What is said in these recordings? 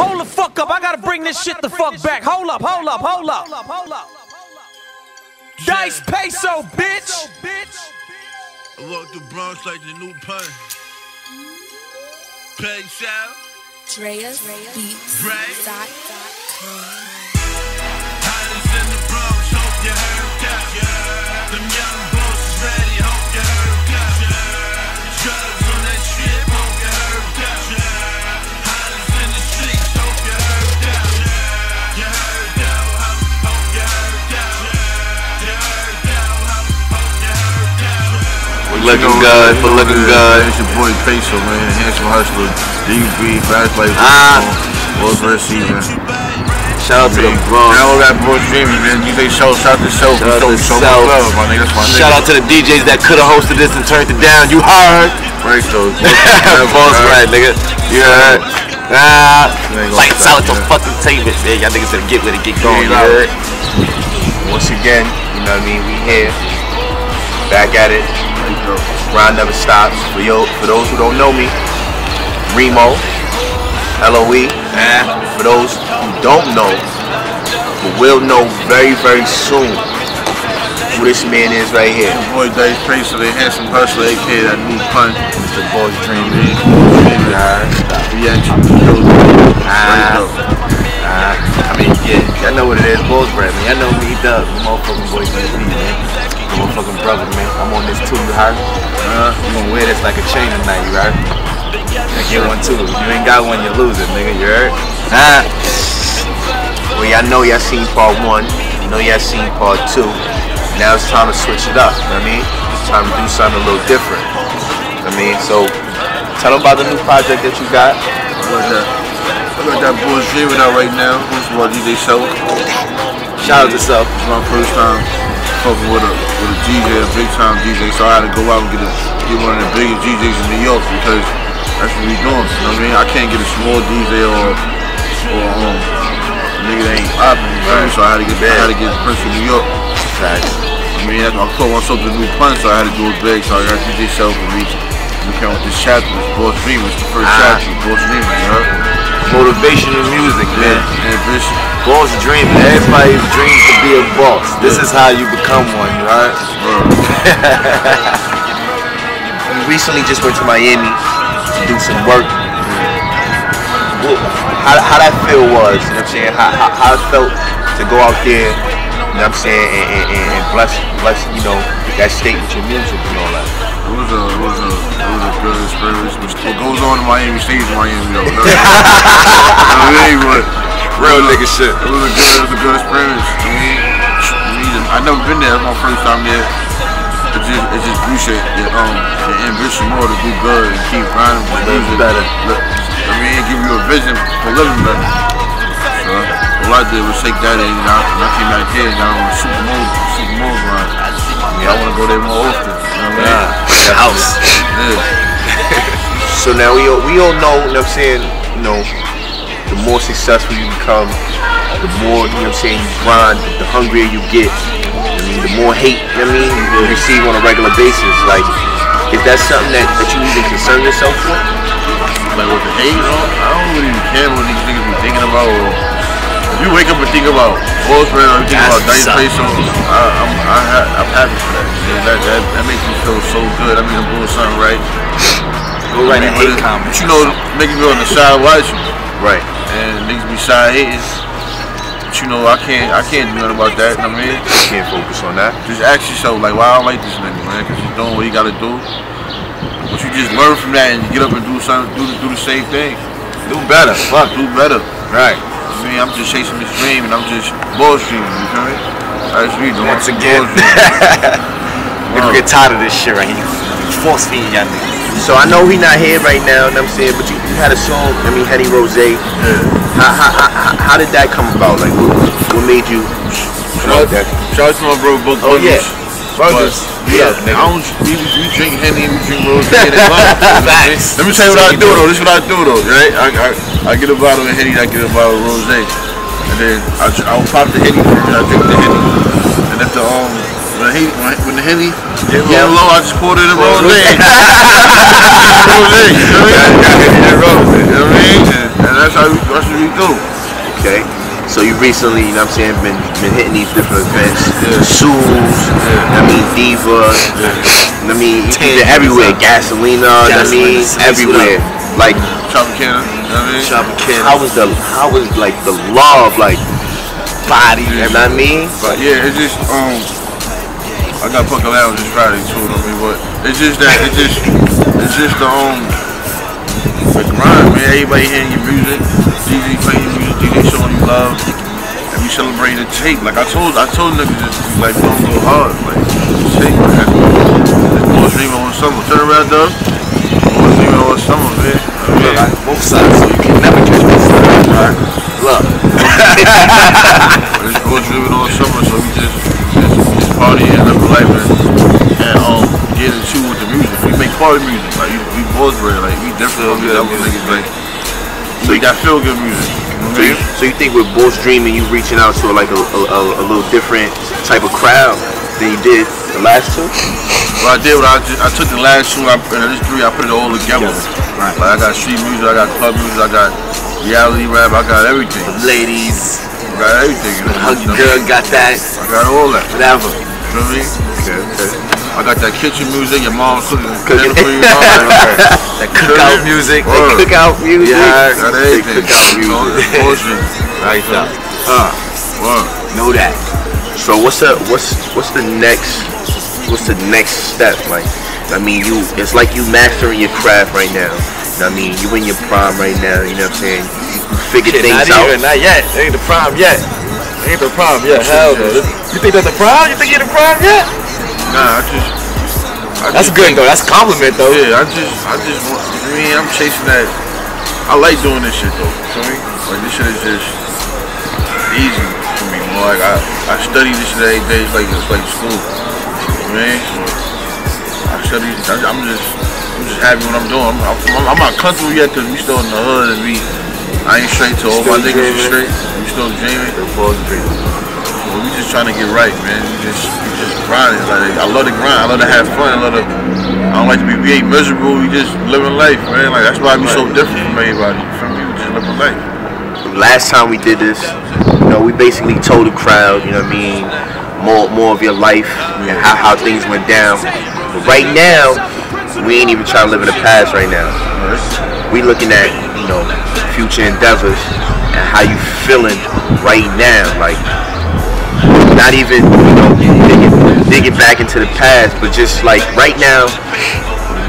Hold the fuck up. I gotta bring this shit the fuck back. Hold up, hold up, hold up. Hold up. Dyce Payso, bitch. I walk the Bronx like the new pun. Pay Sal. Drea's Beats. Right. Dot, dot, com. Looking good, but looking good. It's your boy Payso, man. Handsome Hustler. DB, Fast Life. Ah. What's Receiver, man. Shout out to the Bronx. Now we got Boss Dreaming, man. DJ Self, shout out to Self. Shout out to Show, love, my nigga. That's my nigga. Shout out to the DJs that could have hosted this and turned it down. You heard. Right, though. Boss right, nigga. You heard. Ah, lights out the man. fucking tape. Yeah, y'all niggas better get with it, get going. You heard. Once again, you know what I mean, we here. Back at it. Grind never stops. For yo, for those who don't know me, Remo, LOE. Eh? For those who don't know, but will know very, very soon who this man is right here. Your boy Dyce Payso, the Handsome Hustler, aka that new pun. Mr. Boss Dreaming. We at you. Right, though. Ah, I mean, yeah, y'all know what it is, Bulls brand, man. Y'all know me, Doug, the motherfucking boy DB, man. The motherfucking brother, man. I'm on this too, you heard? Uh, you gonna wear this like a chain tonight, you heard? I get one too. If you ain't got one, you're losing, nigga, you heard? Ah, Well, y'all know y'all seen part one. You know y'all seen part two. Now it's time to switch it up. You know what I mean? It's time to do something a little different. You know I mean? So, tell them about the new project that you got. What that? I got that Dreaming out right now. First of all, DJ Self. shout out to self. It's my first time fucking with a with a DJ, a big time DJ. So I had to go out and get a get one of the biggest DJs in New York because that's what we doing. You know what I mean? I can't get a small DJ or or um a nigga that ain't popping. You know what I mean? So I had to get I had to get Prince of New York. I mean, I caught myself the new punch, so I had to do it big. So I got DJ Self and we we came with this chapter. It's Boss. It's the first Ah. chapter. Boss Dream. You heard? Motivational music, man. Ambition. Boss dreaming. Everybody dreams to be a boss. This is how you become one, right? We recently just went to Miami to do some work. How, how that feel was, you know what I'm saying? How, how, how it felt to go out there, you know what I'm saying, and, and and bless, bless, you know, that state with your music and all that. It was a, it was a, it was a good experience. What what goes on in Miami stays in Miami, though. You know what I mean? But Real nigga shit. it was a good, it was a good experience. I mean, I mean, I've never been there. It's my first time there. It just, it just boosts your, your, um, your ambition more to do good and keep grinding with Live music. better. Look, I mean, it give you a vision for living better. So, all I did was take that in, and I, and I came back here and got on a super mode, super mode grind. Yeah, I want to go there more often. You know what I mean? Yeah, house. Yeah. So now we all, we all know, you know what I'm saying, you know, the more successful you become, the more, you know what I'm saying, you grind, the hungrier you get. I mean, the more hate, you know what I mean, you receive on a regular basis. Like, is that something that, that you even concern yourself with? Like with the hate, you know, I don't really care what these niggas be thinking about. Or you wake up and think about Wolfsburg or think That's about Dyce. Payso, I, I'm, I ha- I'm happy for that. That, that. That makes me feel so good. I mean, I'm doing something right. Go write a But hate it- comment. But you know, niggas be on the side watching, Right. and niggas be side hating. But you know, I can't, I can't do nothing about that. You know what I mean? Can't focus on that. Just ask yourself, like, why I don't like this nigga, man? Because he's doing what he gotta do. But you just learn from that and get up and do something, do, do the same thing. Do better. Fuck. Do better. Right. Mean, I'm just chasing this dream and I'm just bullshitting, you feel me? That's me doing Once again. Niggas get tired of this shit right here. Force feeding y'all niggas. So I know he not here right now, you know what I'm saying, but you, you had a song, I mean, Henny Rose. How, how, how, how did that come about? Like, what, what made you. Shout out to my bro, Buck Oh, yeah. Yeah, nigga. I don't, we, we drink Henny and we drink Rose. Facts. Let me tell you what I do though. This is what I do though, right? I, I, I get a bottle of Henny, I get a bottle of Rose. And then I, I'll pop the Henny first and I drink the Henny. And if the, um, when the Henny, when, the Henny get Yeah. low, I just pour it in the Rose. Rose, you know what I mean? You know what I mean? And that's how we, that's what we do. So you recently, you know what I'm saying, been been hitting these different events. Yeah. Sues, I mean Diva, I mean you've been everywhere. Gasolina, I mean everywhere. Like Tropicana, you know what I mean? Tropicana. how was the how was like the love like body, you know what I mean? But yeah, it's just um, I got Pucker Lounge this Friday too. I mean, but it's just that it's just it's just the um the grind, man. Everybody hearing your music, DJ playing your music, DJ showing you love, and we celebrating the tape. Like I told I told niggas just like don't go hard, like tape, man. It's more dreaming on summer. Turn around, Doug. More dreaming on summer, man. Look, I both sides, so you can never catch me. Right. Look, It's always living on summer, so we just just, just party and live life and, and um get in tune with the music. We make party music, like we, real, like we different from these other niggas, like so you got feel good music. You know what So you, so you think with Boss Dreaming, you reaching out to like a, a, a, a little different type of crowd than you did the last two? What I did, what I, just, I took the last two, I, uh, and this three, I put it all together. Right. Like I got street music, I got club music, I got reality rap, I got everything. ladies, I got everything. You know, hug you know, girl, got that, I got all that. whatever. You know what I mean? Okay, okay. I got that kitchen music, your mom cooking, Cooking. dinner for you, all that. That cookout music. Word. Cookout music. Yeah, Got They everything. cookout You know, music. it's bullshit. Right there. Uh, Word. Know that. so what's the what's what's the next what's the next step like? I mean, you it's like you mastering your craft right now. I mean, you in your prime right now. You know what I'm saying? You figure Shit, things not out. even, not yet. Ain't the prime yet. Ain't the prime yet. Hell no. You think that's the prime? You think you're the prime yet? Nah, I just. I That's just good think- though. That's a compliment though. Yeah, I just, I just want. I mean, I'm chasing that. I like doing this shit though. You Feel me? Like this shit is just easy for me. More like I, I study this shit every day. It's like it's like school. You know what I mean? So I study. I, I'm just, I'm just happy what I'm doing. I'm, I'm, I'm not comfortable yet because we still in the hood and we. I ain't straight to all my niggas straight. We still dreaming. Boss Dreaming. Well, we just trying to get right, man. We just, we just grinding. Like, I love to grind. I love to have fun. I love to. I don't like to be. We ain't miserable. We just living life, man. Like that's why we so different from everybody. From me, we just living life. last time we did this, you know, we basically told the crowd, you know what I mean, more more of your life and how, how things went down. But right now, we ain't even trying to live in the past right now. We looking at, you know, future endeavors and how you feeling right now. Like not even, you know, digging, digging back into the past, but just like right now,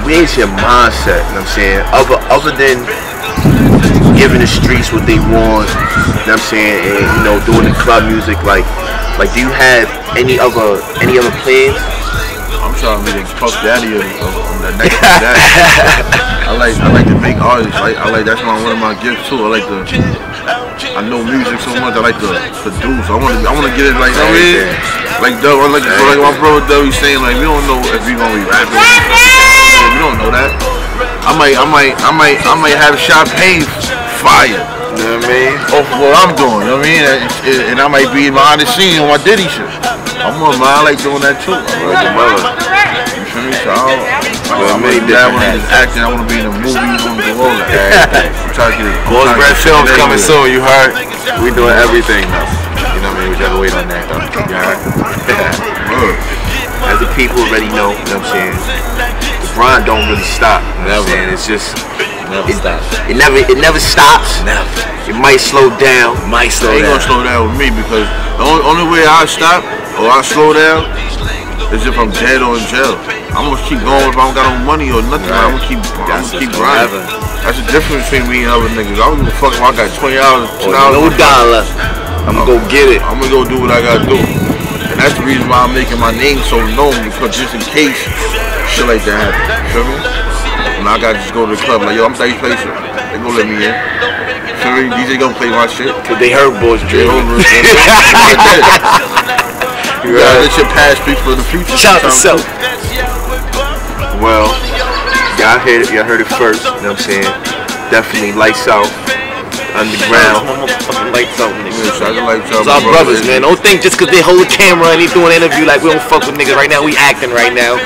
where's your mindset? You know what I'm saying? Other other than giving the streets what they want, you know what I'm saying, and you know, doing the club music, like like do you have any other any other plans? I'm trying to be the puff daddy of, of, of the next daddy. I like I like to make artists. Like I like that's my one of my gifts too. I like to. I know music so much. I like to produce. I want to. I want to get it like. I mean? Like Doug. I like to, like my brother Doug. He's saying like we don't know if we gonna be rapping. We don't know that. I might. I might. I might. I might have champagne fire. You know what I mean? Off of what I'm doing. You know what I mean? And, I might be behind the scene on my Diddy shit. I'm on. I like doing that too. I like Your mother. you feel me? So I don't, Well, many really bad when different I'm acting. I want to be in a movie. I want to do all that. I'm trying to get it. I'm Boys trying to Films coming soon. You heard? We doing everything though. You know what I mean? We gotta wait on that though. You heard? As the people already know, you know what I'm saying, the grind don't really stop. You know what I'm Never. saying? It's just Never it, stop. it never it never stops. Never. It might slow down. It Might slow ain't down. gonna slow down with me because the only, only way I stop or I slow down I'm dead or in jail. I'm gonna keep going if I don't got no money or nothing. I'm gonna keep, I'm gonna keep grinding. That's the difference between me and other niggas. I don't give a fuck if I got 20 hours, 10 hours. No dollar. I'm gonna go uh, get it. I'm gonna go do what I gotta do. And that's the reason why I'm making my name so known because just in case shit like that happen. Feel me? And I gotta just go to the club like, yo, I'm 30 place. They gonna let me in. Feel me? DJ gonna play my shit. Cause they heard boys Get dream. over it. Like that. You gotta let your past speak for the future. Shout out to self. Well, y'all heard it, y'all heard it first. You know what I'm saying? Definitely lights out, underground. Motherfucking lights out, Yeah, nigga. shout out to like It's our brothers, man. Don't think just cause they hold a camera and they doing an interview like we don't fuck with niggas right now. We acting right now.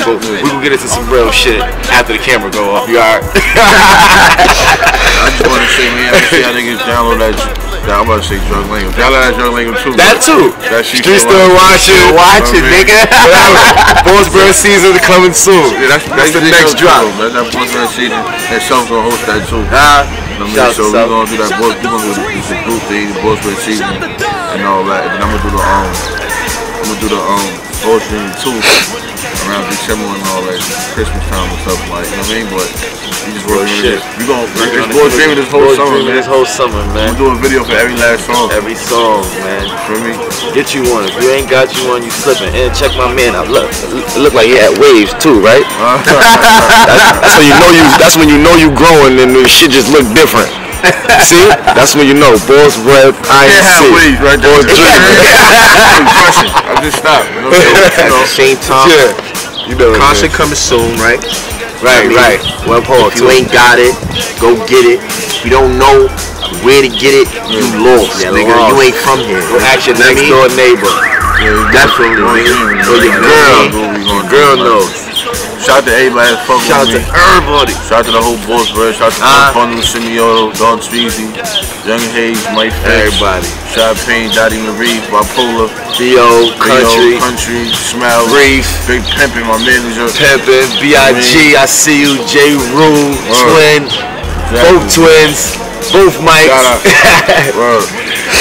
But we gonna get into some real shit after the camera go off. You alright? I just wanna say, man, I see how niggas download that Yeah, I'm about to say drug lingo. Y'all like that drug lingo too. That too. That shit Street still still watching. Watching, Okay. nigga. Ballsburg season coming soon. Yeah, that's, That's the next drop. too, Man, that boys man season. And Self gonna host that too. Ah, You know what I mean? So we to gonna do that boys. We gonna do the, the group thing, the boys man season, and all that. And then I'm gonna do the um, I'm gonna do the um, poetry too around December and all that, Christmas time and stuff like. You know what I mean? But we just Real shit. We gonna it's boss dreaming this whole summer, man. this whole summer, man. I'm doing a video for every last song. Every song, man. For me, Get you one. If you ain't got you one, you slipping. And check my man out. Look, it look like he had waves too, right? That's when you know you. That's when you know you growing and the shit just look different. See, that's when you know. Boys rep, I can't ain't see. waves right there. Boss dreaming. I'm. I just stopped. You know, you know, Same time. Yeah. You know. Concert coming soon, right? Right, I mean, right. Well, pause. If you ain't got it, go get it. If you don't know where to get it, you mm. lost, Yeah, nigga. lost. You ain't from here. Go ask your You know next door neighbor. Definitely, nigga. Or your girl. Your girl knows. Shout out to everybody that fuck Shout out with to everybody. Shout out to the whole boys, bro. Shout out to Uh, Bundle, Semioto, Dog Tweezy, Young Hayes, Mike Fitz, Everybody. Shot Payne, Dottie Marie, Bipolar, Theo, country, Country, Smell, Reef, Big Pimpin', my manager. Pimpin', B.I.G. I see you, J. Rue, Twin, both twins, both mics. Shout out. Word.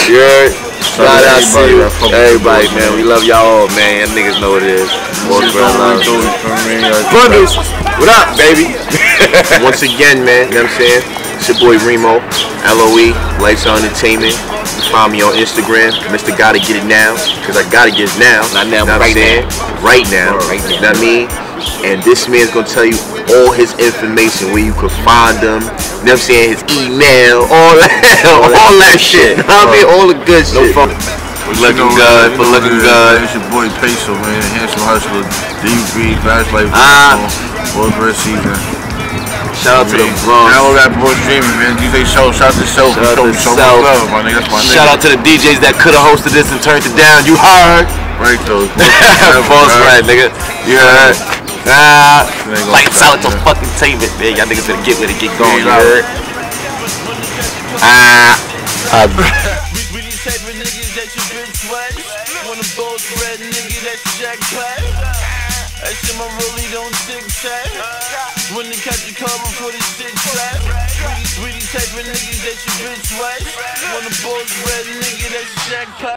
Yeah. Shout out to out to everybody you. that fuck with Everybody, man. man. We love y'all all, man. Y'all niggas know what it is. Boys, Shit bro, don't love. really do it, you feel me? Like, Bundles. What up, baby? Once again, man, you know what I'm saying? It's your boy Remo, LOE, Lifestyle Entertainment. You find me on Instagram, Mr. Gotta Get It Now, because I gotta get it now. Not now, Know what I'm right saying? Right now. Right now. You know what I mean? And this man's gonna tell you all his information, where you can find him, you know what I'm saying? His email, all that, all, that shit. You know what I mean? All the good No shit. fun. You Looking know, good, you for looking it good. man. It's your boy Payso, man. Handsome Hustler, DB, Fast Life, Ah. Boys Red Season. Shout out to the Bronx. Now that boss dreaming, man. DJ Self, shout out to Self. Shout out Show, to show love, my nigga. That's my nigga. Shout out to the DJs that could have hosted this and turned it down. You heard? Right though. False right, nigga. You heard? Nah, lights out to man. fucking entertainment, man. Y'all niggas better get with it, get going. You heard? Ah, uh, that you bitch wet. Red nigga that's jack pack. That shit my really don't tic tac. When they catch you car before the shit trap. We these type of niggas that you bitch wet. Wanna both red nigga that's jack pack.